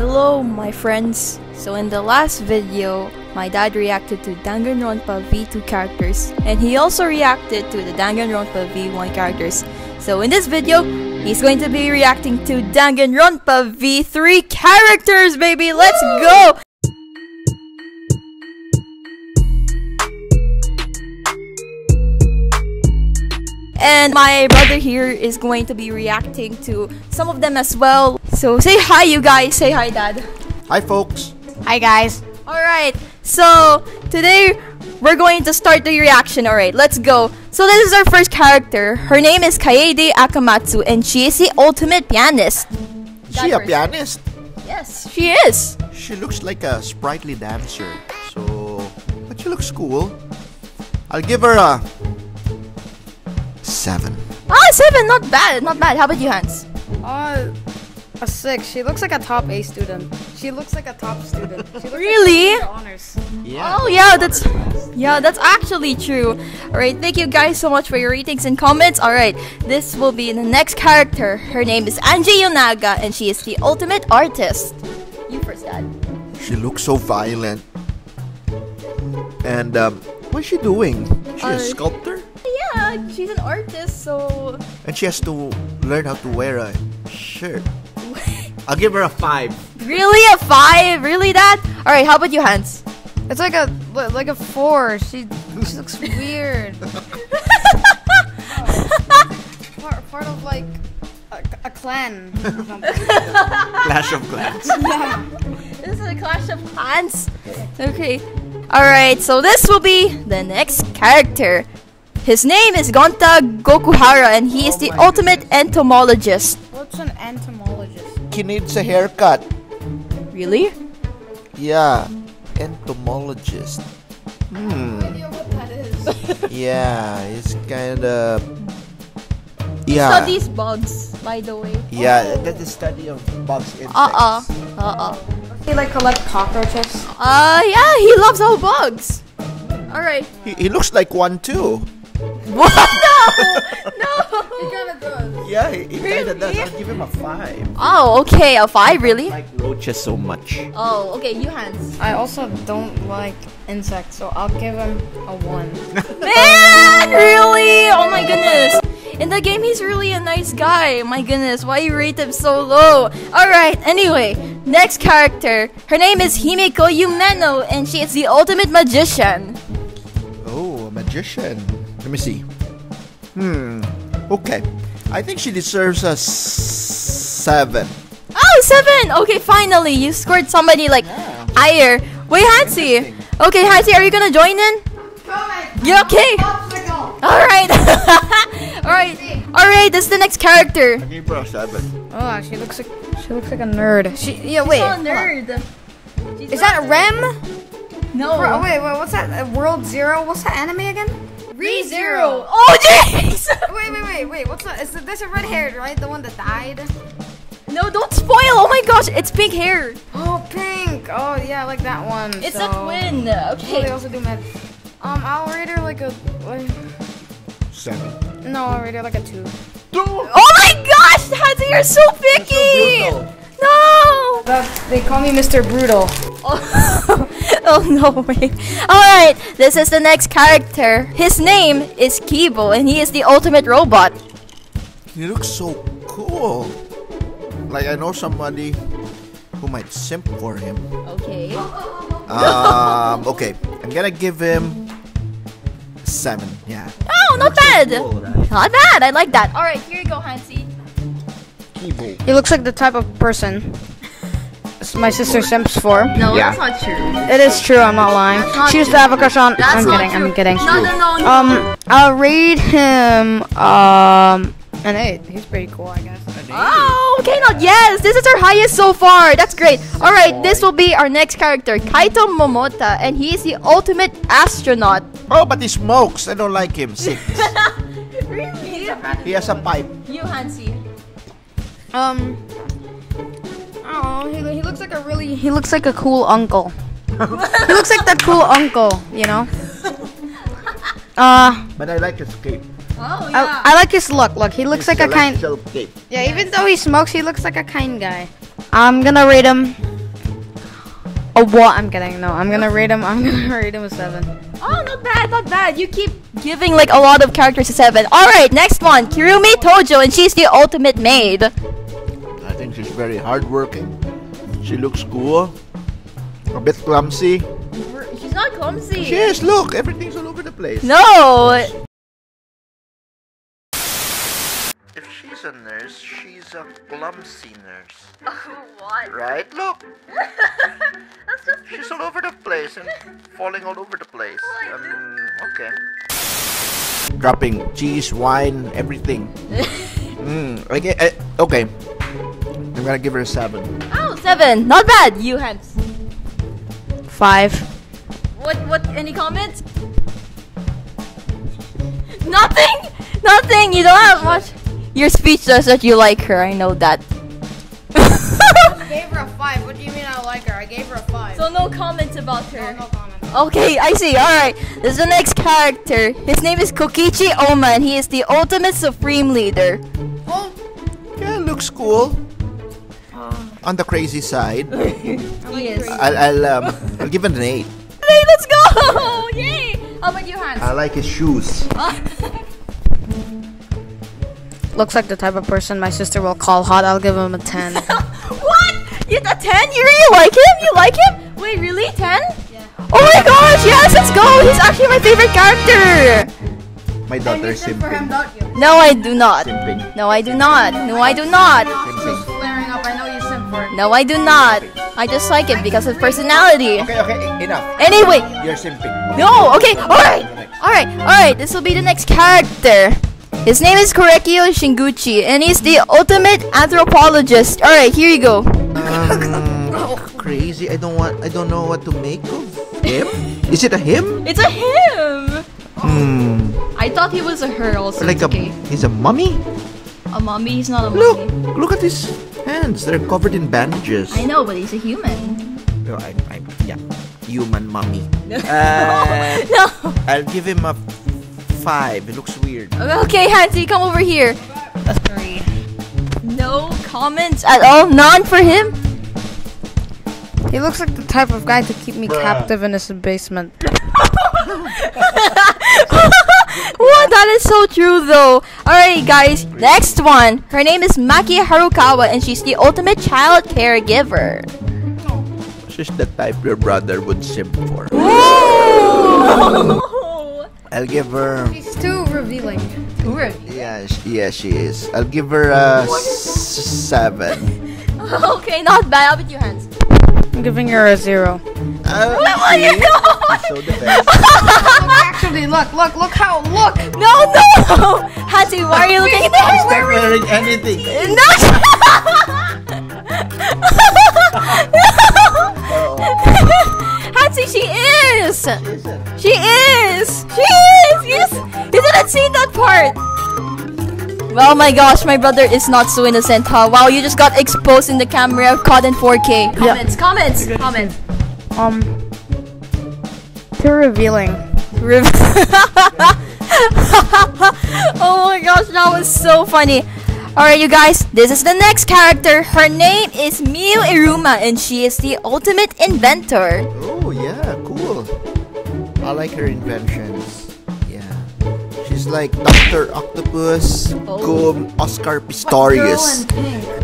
Hello, my friends. So in the last video, my dad reacted to Danganronpa V2 characters, and he also reacted to the Danganronpa V1 characters. So in this video, he's going to be reacting to Danganronpa V3 characters, baby. Let's go! And my brother here is going to be reacting to some of them as well. So say hi, you guys. Say hi, dad. Hi, folks. Hi guys. Alright, so today we're going to start the reaction. Alright, let's go. So this is our first character. Her name is Kaede Akamatsu and she is the ultimate pianist. Is she That a pianist? Yes, she is. She looks like a sprightly dancer. So, but she looks cool. I'll give her a seven. Ah, seven, not bad, not bad. How about you, Hans? Uh, a six. She looks like a top A student. She looks like a top student. She Really? Like honors. Yeah. Oh yeah, that's yeah, that's actually true. Alright, thank you guys so much for your ratings and comments. Alright, this will be the next character. Her name is Anji Yonaga and she is the ultimate artist. You first, Dad. She looks so violent. And um, what's she doing? She's Uh, a sculptor, Yeah, she's an artist, so and she has to learn how to wear a shirt. I'll give her a five. Really a five? Really that? All right, how about you, Hans? It's like a like a four. She she looks weird. part, part of like a, a clan. Clash of Clans. yeah. This is a clash of Hans. Okay. All right, so this will be the next character. His name is Gonta Gokuhara, and he is the ultimate entomologist. What's an entomologist? he needs a haircut. Really? Yeah, entomologist. Hmm. idea what that is. Yeah, it's kind of. Yeah. Studies bugs, by the way. Yeah, that's the study of bugs, insects. Uh uh. Uh uh. He like collect cockroaches. Uh yeah, he loves all bugs. All right. He, he looks like one too. What? No. No. kinda does. Yeah, he, he kinda does. I'll give him a five. Oh, okay. A five, really? I like roaches so much. Oh, okay. You Hans. I also don't like insects, so I'll give him a one. Man, really? Oh my goodness. In the game, he's really a nice guy. My goodness, why you rate him so low? Alright, anyway, next character. Her name is Himiko Yumeno, and she is the ultimate magician. Oh, a magician. Let me see. Hmm. Okay. I think she deserves a s- seven. Oh, seven! Okay, finally, you scored somebody like higher. Wait, Hansi. Okay, Hansi, are you gonna join in? Yeah, okay. Alright. Alright. Alright, this is the next character. I gave her a seven. Oh, she looks like she looks like a nerd. She yeah wait. hold on. nerd. Is that Rem? No. Bro, wait, wait, what's that? Uh, World Zero? What's that anime again? ReZero. Oh, jeez! Wait, wait, wait, wait. What's that? Is the, there's a red haired, right? The one that died. no, don't spoil. Oh my gosh, it's pink hair. Oh, pink. Oh, yeah, I like that one. It's so. a twin. Oh, they also do med. Um, I'll rate her like a. like- Seven. No, I'll rate her like a two. Two! Oh my gosh, Hansi, you're so picky. brutal. No. That, they call me Mr. Brutal. Oh, oh no way. Alright, this is the next character. His name is Kibo, and he is the ultimate robot. He looks so cool. Like I know somebody who might simp for him. Okay. Um. Okay. I'm gonna give him seven. Yeah. Oh, not bad. Cool, right? Not bad. I like that. Alright, here you go, Hansi. Kibo. He looks like the type of person my sister simps for. No, Yeah. that's not true. It is true, I'm not lying. not She used to have a crush on. That's I'm kidding, true. I'm kidding. No, no, no. no. Um, I'll rate him um an eight. He's pretty cool, I guess. Oh, okay, not yes. This is our highest so far. That's great. All right, this will be our next character, Kaito Momota, and he is the ultimate astronaut. Oh, but he smokes. I don't like him. Six. really? he has a pipe. You, Hansi. Um, oh, he, he looks like a really he looks like a cool uncle. he looks like that cool uncle, you know. Uh, But I like his cape. Oh I, I like his look. Look, he looks like a kind. Celestial cape. Yeah, even though he smokes, he looks like a kind guy. I'm gonna rate him A what? I'm kidding. No, I'm gonna rate him. I'm gonna rate him a seven. Oh, not bad, not bad. You keep giving like a lot of characters a seven. All right, next one, Kirumi Tojo, and she's the ultimate maid. I think she's very hardworking. She looks cool. A bit clumsy. She's not clumsy. She is. Look, everything's all over the place. No. If she's a nurse, she's a clumsy nurse. what? Right? Look, That's just she's all over the place and falling all over the place. Um, okay. Dropping cheese, wine, everything. mm, okay, uh, okay. I'm gonna give her a seven. oh seven. Not bad. You Hans. Five. What? What? Any comments? Nothing. Nothing. You don't have much. Your speech says that you like her. I know that. I gave her a five. What do you mean I like her? I gave her a five. so no comments about her. comment. Okay, I see. Alright, this is the next character. His name is Kokichi Oma, and he is the ultimate supreme leader. Oh, Yeah, looks cool. On the crazy side, He is. I'll I'll, um, I'll give it an eight. Hey, let's go! Yay! How about you, Hans? I like his shoes. looks like the type of person my sister will call hot. I'll give him a ten. what? You a 10? You really like him? You like him? Wait, really? 10? Yeah. Oh my gosh, yes, let's go! He's actually my favorite character! My daughter's simping. don't you? No, I do not. Simping. No, I do not. No, I do not. No, I do not. I just like it because of personality. Okay, okay, enough. Anyway, You're simping. No, okay, alright, alright, alright, this will be the next character. His name is Korekiyo Shinguji, and he's the ultimate anthropologist. Alright, here you go. Um, crazy. I don't want. I don't know what to make of him. Is it a him? It's a him! Hmm. I thought he was a her also. Like it's a. okay. He's a mummy. A mummy? he's not a mummy. Look. Look at his hands. They're covered in bandages. I know, but he's a human. No, I, I, yeah. Human mummy. Uh, No! I'll give him a five. It looks weird. Okay, Hansi, come over here. A three. No comments at all? None for him? He looks like the type of guy to keep me captive in his basement. Wow, that is so true though. Alright guys, next one. Her name is Maki Harukawa and she's the ultimate child caregiver. She's the type your brother would simp for. Ooh. I'll give her. She's too revealing. Yeah, sh- yeah, she is. I'll give her a s- seven. okay, not bad. I'll about you, Hans? I'm giving her a zero. Uh, What see? you doing? So the. Actually, look, look, look how, look. No, no! Hattie, why are you looking at She's that? not wearing anything. No! Hansi, she is! She is! She is! Yes! You didn't see that part! Well, my gosh, my brother is not so innocent, huh? Wow, you just got exposed in the camera, caught in 4K. Comments, comments, comments. Um, too revealing. Rev- oh my gosh, that was so funny. Alright, you guys, this is the next character. Her name is Miu Iruma, and she is the ultimate inventor. Oh yeah, cool. I like her inventions. Yeah, like Doctor Octopus, Oh. cum Oscar Pistorius.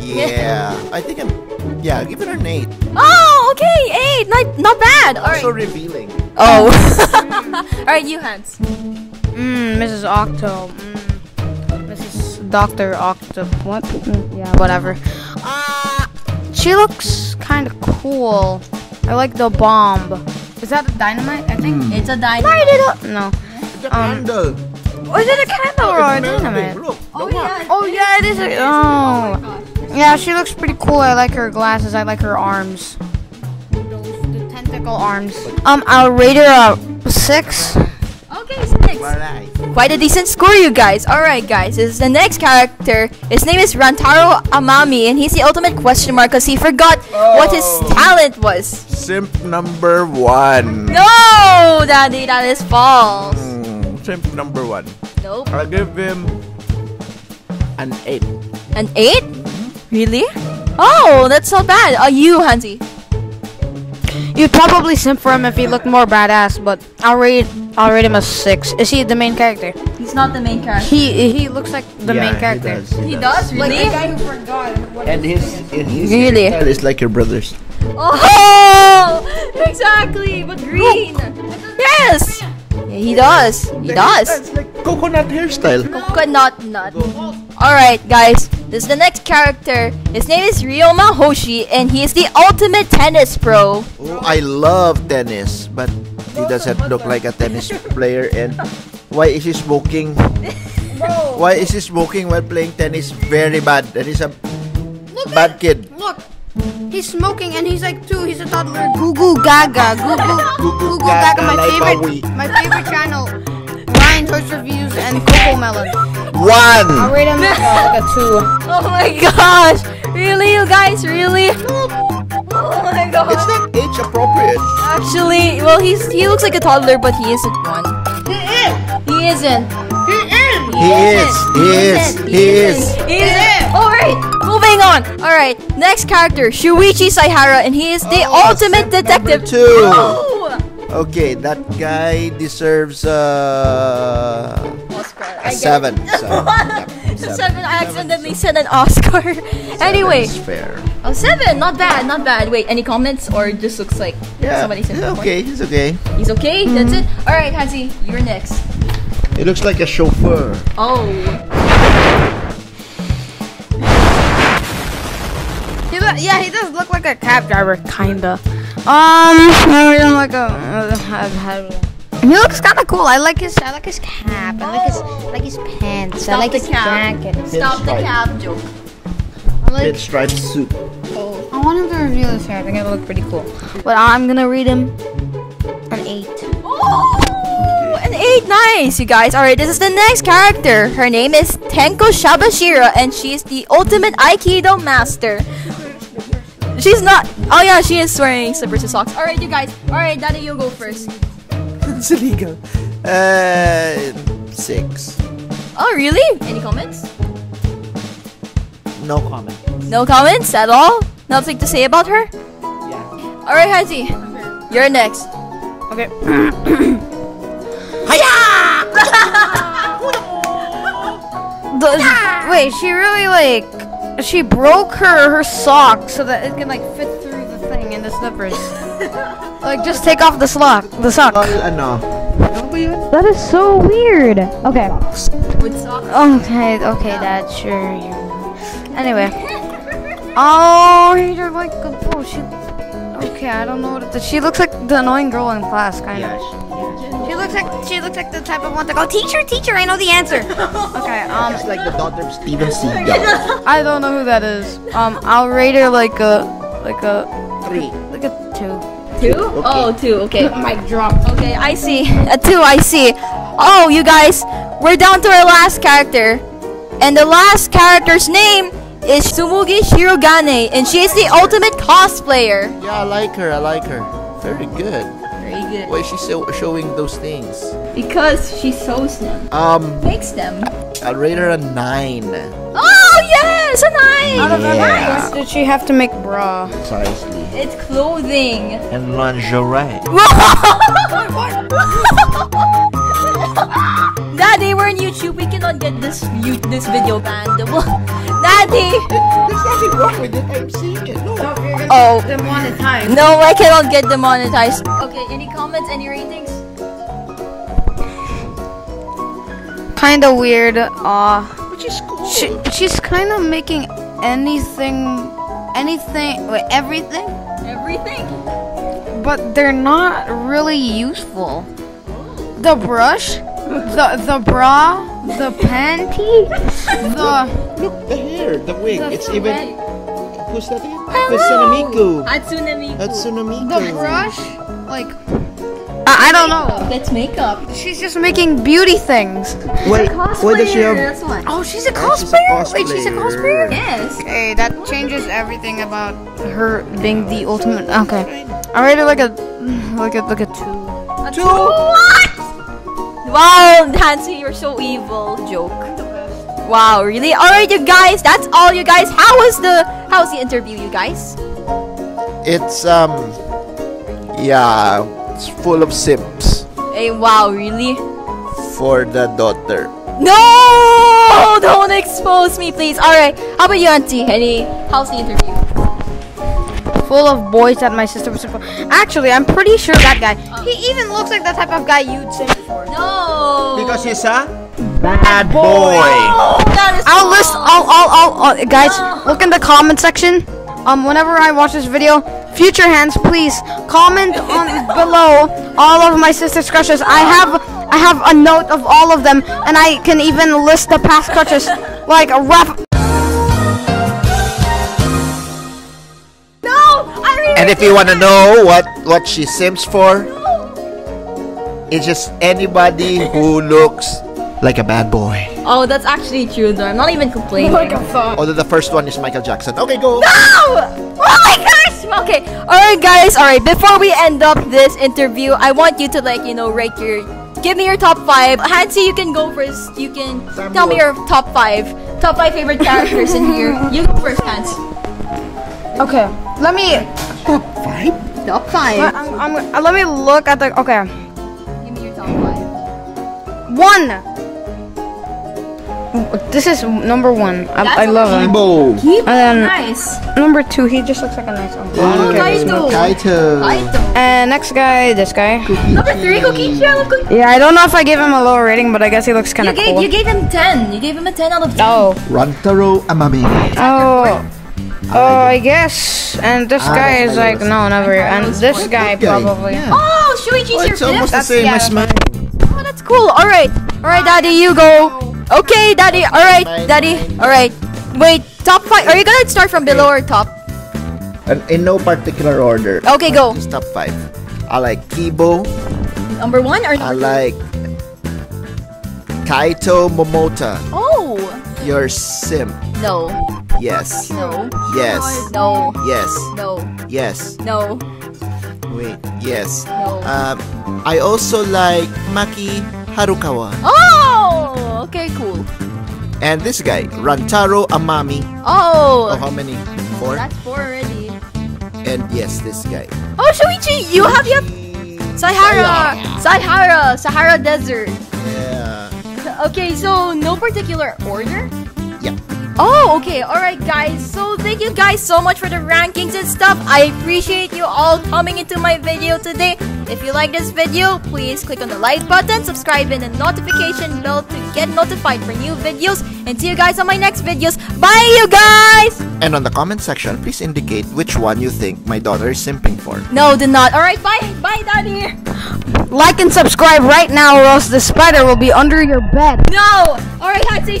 Yeah, I think I'm. Yeah, give it an eight. Oh, okay, eight, not, not bad. Alright. So revealing. Oh. Alright, you Hans. Mmm, Mrs. Octo. Mm, Mrs. Doctor Octo. What? Mm, yeah, whatever. Uh, she looks kind of cool. I like the bomb. Is that a dynamite? I think. It's a dynamite. Light it up. No. The Um, candle. Oh, is it a candle or a It's melting. dynamite? Look, Oh, yeah. Oh yeah, it is. A, oh. Yeah, she looks pretty cool. I like her glasses. I like her arms. Those the tentacle arms. Um, I'll rate her a six. Okay, six. Alright. Quite a decent score, you guys. Alright, guys, this is the next character. His name is Rantaro Amami, and he's the ultimate question mark because he forgot what his Oh. talent was. Simp number one. No, Daddy, that is false. Simp number one. Nope. I'll give him an eight. An 8? Really? Oh, that's not bad. Are you, Hansi? you'd probably simp for him if he looked more badass, but I'll rate I'll rate him a six. Is he the main character? He's not the main character. He he looks like the Yeah, main character. He does. He, He does. does, really? who forgot. And his, his, his Really? is like your brother's. Oh, exactly. But green. Yes. Yeah, he does. He does. Like coconut hairstyle. Coconut nut. Alright, guys. This is the next character. His name is Ryoma Hoshi, and he is the ultimate tennis pro. Oh, I love tennis, but he doesn't look like a tennis player. And why is he smoking? Why is he smoking while playing tennis? Very bad. That is a bad kid. Look, he's smoking and he's like two. He's a toddler. Goo goo gaga. Goo goo Goo goo goo goo gaga. My gaga, like favorite, my favorite channel. Ryan Toys Reviews and Coco Melon. One. I'll rate him uh, like a two. Oh my gosh! Really, you guys? Really? Oh my god. It's not age appropriate. Actually, well, he's he looks like a toddler, but he isn't one. He isn't. He is. He is. He is. He isn't. Alright, moving on. Alright, next character, Shuichi Saihara, and he is the Oh, ultimate set number detective. two. Oh! Okay, that guy deserves uh, Oscar. a seven. So, yep, seven. seven. I accidentally said an Oscar. anyway, That's fair. oh seven. Not bad. Not bad. Wait, any comments or just looks like Yeah, somebody said yeah, one? okay, he's okay. He's okay. That's it. All right, Hansi, you're next. He looks like a chauffeur. Oh. He look, yeah, he does look like a cab driver, kinda. Um, I don't like a. Uh, he looks kind of cool. I like his. I like his cap. I like his. I like his pants. I Stop like the his cap. jacket. Stop the Pinstripe. cap joke. I like. Pinstripe suit. I want him to reveal his hair. I think it'll look pretty cool. But I'm gonna read him an eight. Nice, you guys. All right, this is the next character. Her name is Tenko Chabashira, and she is the ultimate Aikido master. She's not. Oh yeah, she is wearing slippers and socks. All right, you guys. All right, Daddy, you go first. it's illegal. Uh, six. Oh really? Any comments? No comment. No comments at all. Nothing to say about her. Yeah. All right, Hansi, you're next. Okay. The, wait, she really like she broke her her sock so that it can like fit through the thing in the slippers. like just take off the sock, the sock. Well, ano? Ano ba yun? That is so weird. Okay. Okay, okay, that's sure. yeah. Anyway. Oh, you're like a oh, she. Okay, I don't know what it is. She looks like the annoying girl in class, kind of. She looks like she looks like the type of one to go, teacher, teacher, I know the answer. okay, um, It's like the daughter of Steven Seagal. I don't know who that is. Um, I'll rate her like a like a Three. like a two. Two? Oh, two. Okay. Mic drop. Okay, I see. A two, I see. Oh, you guys, we're down to our last character. And the last character's name is Tsumugi Shirogane, and she is the ultimate cosplayer. Yeah, I like her. I like her. Very good. Very good. Why is she so showing those things? Because she sews them, Um, makes them. I'll rate her a nine. Oh, yes, a nine! Out of Yeah. nice. Did she have to make bra? Precisely. It's clothing. And lingerie. Daddy, we're on YouTube. We cannot get this this video banned. Daddy! There's nothing wrong with it. I'm seeing it. No. Oh, Demonetized. no, I cannot get demonetized. Okay, any comments, any ratings? Kind of weird. Uh, Which is cool. she, she's kind of making anything, anything, wait, everything, Everything. but they're not really useful. The brush, the the bra, the panty, the Look, the hair, the wig. The it's even. Right. Who's that again? Hatsune Miku. Hatsune Miku. Hatsune Miku. the brush, like I, I don't know. That's makeup. She's just making beauty things. Wait, why does she have? That's why. Oh, she's a Oh, she's a cosplayer. Wait, she's a cosplayer. cosplayer. Yes. Okay, that changes everything about her being the ultimate. Okay, I rate her like a like a like a two. A two. What? Wow, Nancy, you're so evil. Joke. Wow, really? Alright, you guys, that's all, you guys. How was the how was the interview, you guys? It's um, Yeah, it's full of simps Hey, wow, really? for the daughter. No! Don't expose me, please. Alright, how about you, Auntie? Any how's the interview? Full of boys that my sister was. Actually, I'm pretty sure that guy. He even looks like the type of guy you'd sing for. No! Because he's a bad boy. Oh, that is I'll list. I'll. I'll. I'll. uh guys, No. look in the comment section. Um, whenever I watch this video, future hands, please comment on below all of my sister's crushes. I have. I have a note of all of them, and I can even list the past crushes, like a rap. And if you want to know what what she simps for, it's just anybody who looks like a bad boy. Oh, that's actually true though. I'm not even complaining. Although the first one is Michael Jackson. Okay, go. Oh! Oh my gosh! Okay, alright guys, alright, before we end up this interview, I want you to like, you know, rate your give me your top five. Hansi, you can go first. You can tell me your top five. Top five favorite characters in here. You go first, Hans. Okay, let me. Top Five. Top five. I'm, I'm, uh, let me look at the. Okay, Give me your top five. one. This is number one. I, I love him. Kibo. Keep And then nice. number two, he just looks like a nice uncle. Oh, Okay. Kaito. Kaito. Kaito. And next guy, this guy. Number three, Kokichi. I love Kokichi. Yeah, I don't know if I gave him a lower rating, but I guess he looks kind of cool. you gave him ten. You gave him a ten out of ten. oh, Rantaro Amami. oh, oh, I guess. And this Ah, guy is like no, never. And this guy probably. Yeah. Oh, Shuichi's Oh, your it's almost the fifth. same yeah, as mine. Oh, that's cool. All right, all right, Daddy, you go. Okay, Daddy. All right, Daddy. All right. Wait, top five. Are you gonna start from below or top? And in no particular order. Okay, go. Just top five. I like Kibo. Number one or I number two? like Kaito Momota. Oh Your sim. no, Yes. no, Yes. no, Yes. no, Yes. no, Wait. Yes. no. Um, I also like Maki Harukawa. Oh, okay, cool. And this guy, Rantaro Amami. Oh, Oh, how many? Four? that's four already. And yes, this guy. Oh, Shuichi, you have you have Sahara, Sahara, Sahara Desert. Okay, so no particular order? Yeah. Oh, okay. All right, guys. So thank you guys so much for the rankings and stuff. I appreciate you all coming into my video today. If you like this video, please click on the like button, subscribe and the notification bell to get notified for new videos. And see you guys on my next videos. Bye, you guys! And on the comment section, please indicate which one you think my daughter is simping for. No, do not. All right, bye. Bye, Daddy. Like and subscribe right now, or else the spider will be under your bed. No. All right, Hatsy,